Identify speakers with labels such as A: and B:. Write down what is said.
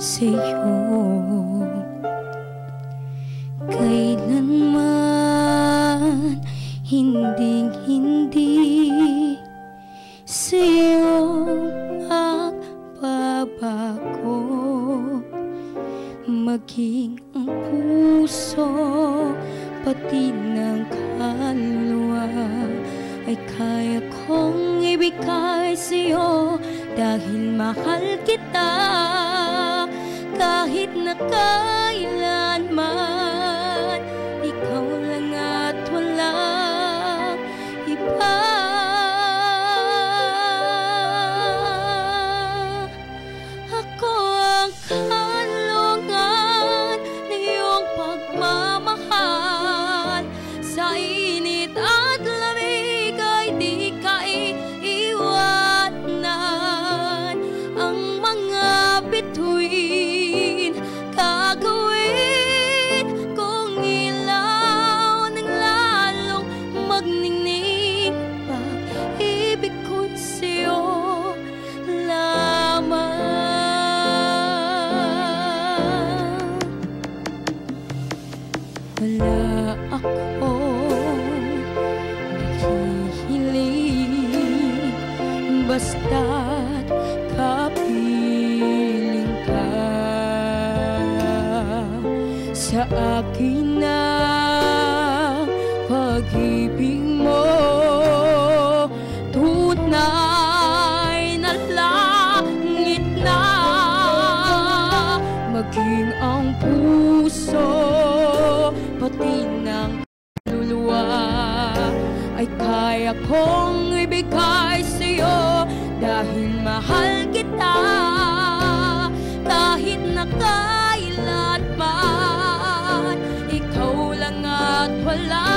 A: sa'yo. Kailanman hinding hindi sa'yo magbabago Maging ang puso pati ng kaluluwa ay kaya kong ibigay sa'yo dahil mahal kita kahit na kailanman magningning pag-ibig ko'y sa'yo lamang. Wala akong nahihiling basta't kapiling ka. Sa akin na pag-ibig mo. Tunay na langit na. Maging ang puso pati ng ay kaya kong ibigay sa'yo dahil mahal kita. Kahit nakailan ikaw lang at wala.